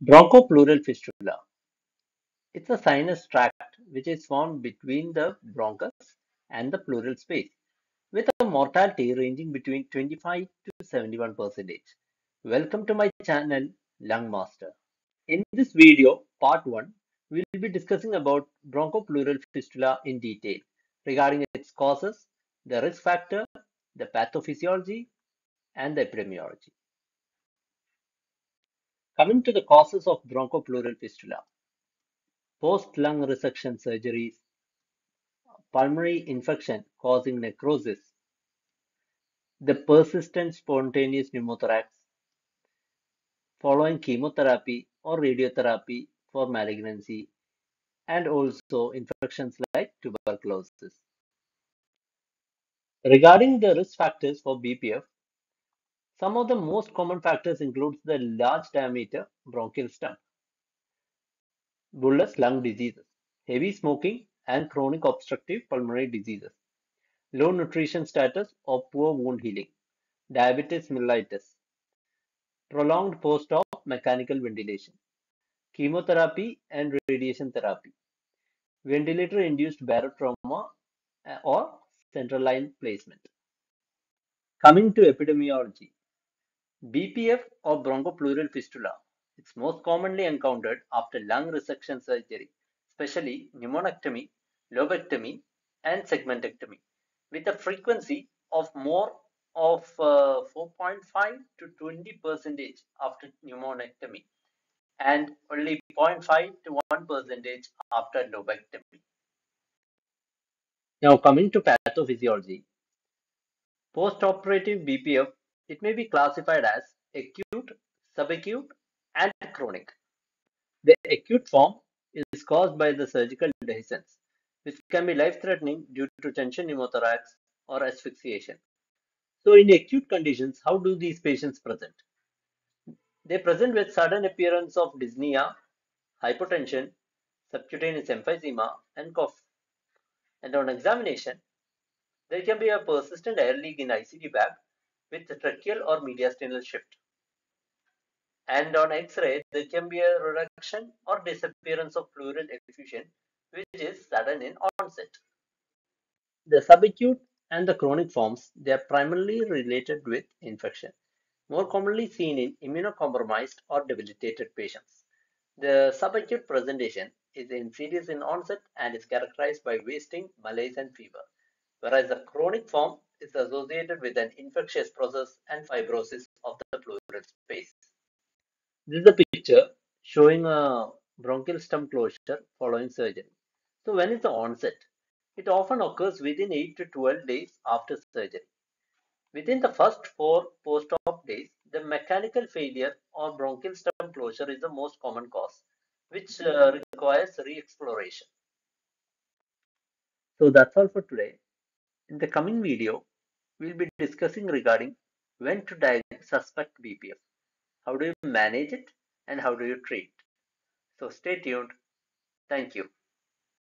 Bronchopleural fistula. It's a sinus tract which is formed between the bronchus and the pleural space with a mortality ranging between 25 to 71 percentage. Welcome to my channel Lung Master. In this video, part 1, we will be discussing about bronchopleural fistula in detail regarding its causes, the risk factor, the pathophysiology, and the epidemiology. Coming to the causes of bronchopleural fistula, post-lung resection surgeries, pulmonary infection causing necrosis, the persistent spontaneous pneumothorax, following chemotherapy or radiotherapy for malignancy, and also infections like tuberculosis. Regarding the risk factors for BPF, some of the most common factors include the large diameter bronchial stump, bullous lung diseases, heavy smoking and chronic obstructive pulmonary diseases, low nutrition status or poor wound healing, diabetes mellitus, prolonged post-op mechanical ventilation, chemotherapy and radiation therapy, ventilator-induced barotrauma uh, or central line placement. Coming to epidemiology, BPF or bronchopleural fistula it's most commonly encountered after lung resection surgery, especially pneumonectomy, lobectomy, and segmentectomy, with a frequency of more of uh, 4.5 to 20 percentage after pneumonectomy and only 0.5 to 1 percentage after lobectomy. Now coming to pathophysiology, post-operative BPF, it may be classified as acute, subacute, and chronic. The acute form is caused by the surgical dehiscence, which can be life-threatening due to tension pneumothorax or asphyxiation. So in acute conditions, how do these patients present? They present with sudden appearance of dyspnea, hypotension, subcutaneous emphysema, and cough. And on examination, there can be a persistent air leak in ICD bag with tracheal or mediastinal shift. And on X-ray, there can be a reduction or disappearance of pleural effusion, which is sudden in onset. The subacute and the chronic forms, they are primarily related with infection, more commonly seen in immunocompromised or debilitated patients. The subacute presentation is insidious in onset and is characterized by wasting, malaise, and fever, whereas the chronic form is associated with an infectious process and fibrosis of the pleural space. This is a picture showing a bronchial stump closure following surgery. So when is the onset? It often occurs within 8 to 12 days after surgery. Within the first four post-op days, the mechanical failure or bronchial stump closure is the most common cause, which uh, requires re-exploration. So that's all for today. In the coming video, we'll be discussing regarding when to diagnose suspect BPF, how do you manage it, and how do you treat. So stay tuned. Thank you.